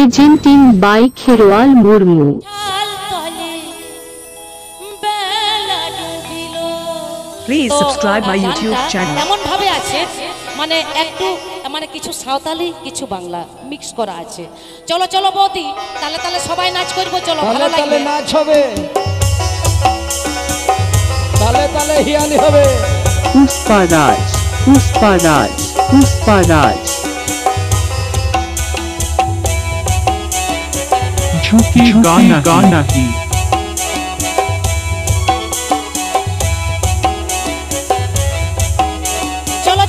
Presenting by Khirwal Murmu. Please subscribe my YouTube channel. এমন ভাবে আছে মানে একটু মানে কিছু সাঁওতালি কিছু বাংলা মিক্স করা আছে চলো চলো বৌদি তাহলে তাহলে সবাই নাচ করব চলো ভালো লাগবে নাচ হবে তালে তালে হিয়ালি হবে Pusparaj, Pusparaj, Pusparaj. झुकी गाना गाना की। চলো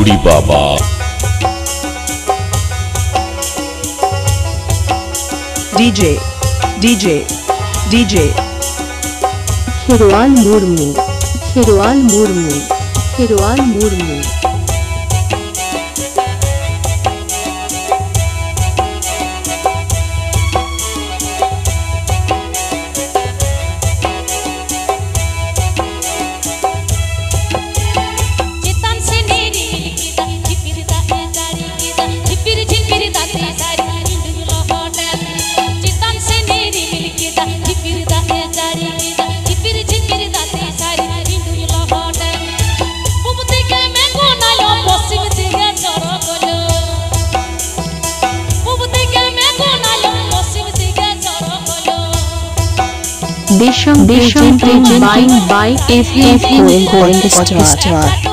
शिवपुरी बाबा DJ DJ DJ Hirwal Murmu Hirwal Murmu Hirwal Murmu Desham Desham Desham by by going, Orchestra. Orchestra.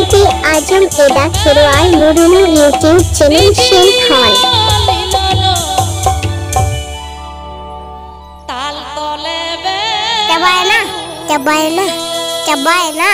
আপিপি Azam এডা Kherwal মুরুনু YouTube channel শের হয় তাল তলে বে চাবায় না চাবায় না চাবায় না